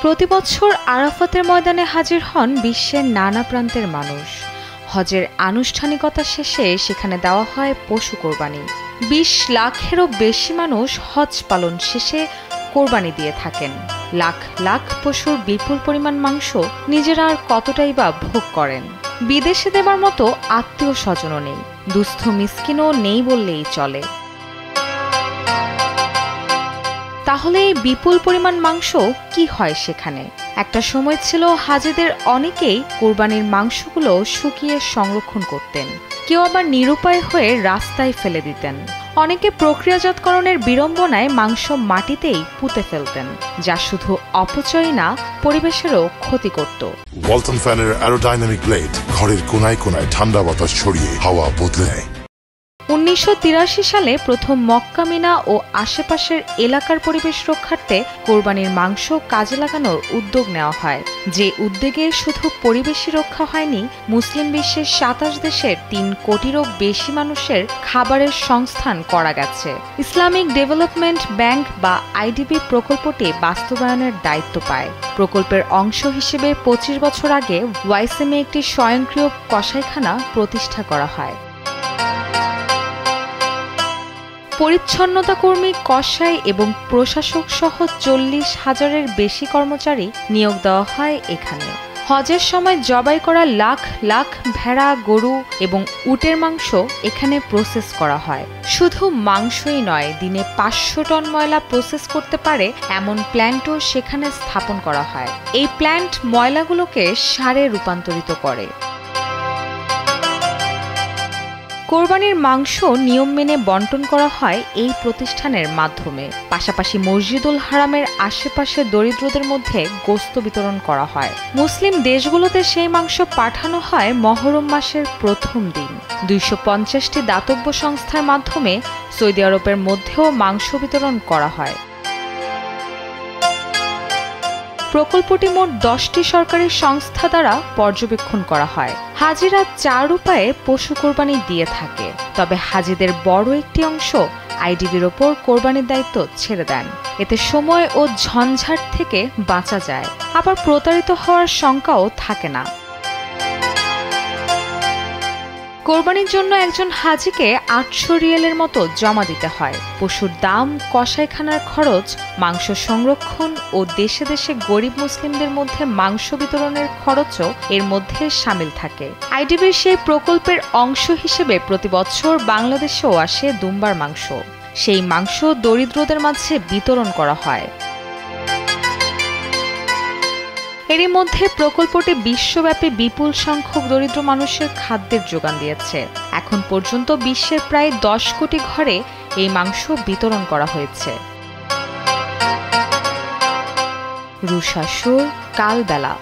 প্রতি বছর আরাফাতের ময়দানে হাজির হন বিশ্বের নানা প্রান্তের মানুষ। হজের আনুষ্ঠানিকতা শেষে সেখানে দেওয়া হয় পশু কোরবানি। বিশ লাখেরও বেশি মানুষ হজ পালন শেষে কোরবানি দিয়ে থাকেন। লাখ লাখ পশুর বিপুল পরিমাণ মাংস নিজেরা আর কতটাই বা ভোগ করেন। বিদেশে দেবার মতো আত্মীয় স্বজনও নেই। দুস্থ মিসকিনও নেই বললেই চলে। তাহলে এই বিপুল পরিমাণ মাংস কি হয় সেখানে? একটা সময় ছিল হাজিদের অনেকেই কোরবানির মাংসগুলো শুকিয়ে সংরক্ষণ করতেন। কেউ আবার নিরুপায় হয়ে রাস্তায় ফেলে দিতেন। অনেকে প্রক্রিয়াজাতকরণের বিড়ম্বনায় মাংস মাটিতেই পুঁতে ফেলতেন, যা শুধু অপচয় না, পরিবেশেরও ক্ষতি করত। ওয়ালটন ফ্যানের অ্যারোডাইনামিক ব্লেড ঘরের কোনায় কোনায় ঠান্ডা বাতাস ছড়িয়ে হাওয়া বদলে নেয়। উনিশশো তিরাশি সালে প্রথম মক্কা মিনা ও আশেপাশের এলাকার পরিবেশ রক্ষার্থে কোরবানির মাংস কাজে লাগানোর উদ্যোগ নেওয়া হয়। যে উদ্যোগে শুধু পরিবেশই রক্ষা হয়নি, মুসলিম বিশ্বের সাতাশ দেশের তিন কোটিরও বেশি মানুষের খাবারের সংস্থান করা গেছে। ইসলামিক ডেভেলপমেন্ট ব্যাংক বা আইডিবি প্রকল্পটি বাস্তবায়নের দায়িত্ব পায়। প্রকল্পের অংশ হিসেবে পঁচিশ বছর আগে ওয়াইসেমে একটি স্বয়ংক্রিয় কসাইখানা প্রতিষ্ঠা করা হয়। পরিচ্ছন্নতা কর্মী কসাই এবং প্রশাসক সহ চল্লিশ হাজারের বেশি কর্মচারী নিয়োগ দেওয়া হয় এখানে হজের সময় জবাই করা লাখ লাখ ভেড়া, গরু এবং উটের মাংস এখানে প্রসেস করা হয়। শুধু মাংসই নয়, দিনে পাঁচশো টন ময়লা প্রসেস করতে পারে এমন প্ল্যান্টও সেখানে স্থাপন করা হয়। এই প্ল্যান্ট ময়লাগুলোকে সারে রূপান্তরিত করে। কোরবানির মাংস নিয়ম মেনে বন্টন করা হয় এই প্রতিষ্ঠানের মাধ্যমে। পাশাপাশি মসজিদুল হারামের আশেপাশে দরিদ্রদের মধ্যে গোস্ত বিতরণ করা হয়। মুসলিম দেশগুলোতে সেই মাংস পাঠানো হয় মহরম মাসের প্রথম দিন। দুইশো পঞ্চাশটি দাতব্য সংস্থার মাধ্যমে সৌদি আরবের মধ্যেও মাংস বিতরণ করা হয়। প্রকল্পটি মোট দশটি সরকারি সংস্থা দ্বারা পর্যবেক্ষণ করা হয়। হাজিরা চার উপায়ে পশু কোরবানি দিয়ে থাকে, তবে হাজিদের বড় একটি অংশ আইডিবির ওপর কোরবানির দায়িত্ব ছেড়ে দেন। এতে সময় ও ঝঞ্ঝাট থেকে বাঁচা যায়। আবার প্রতারিত হওয়ার শঙ্কাও থাকে না। কোরবানির জন্য একজন হাজিকে আটশো রিয়েলের মতো জমা দিতে হয়। পশুর দাম কষাইখানার খরচ, মাংস সংরক্ষণ ও দেশে দেশে গরিব মুসলিমদের মধ্যে মাংস বিতরণের খরচও এর মধ্যে সামিল থাকে। আইডিবির সেই প্রকল্পের অংশ হিসেবে প্রতি বছর বাংলাদেশেও আসে দুম্বার মাংস। সেই মাংস দরিদ্রদের মাঝে বিতরণ করা হয়। এরই মধ্যে প্রকল্পটি বিশ্বব্যাপী বিপুল সংখ্যক দরিদ্র মানুষের খাদ্যের যোগান দিয়েছে। এখন পর্যন্ত বিশ্বের প্রায় দশ কোটি ঘরে এই মাংস বিতরণ করা হয়েছে। রুশাসুর কালবেলা।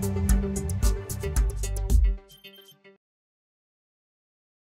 Bye.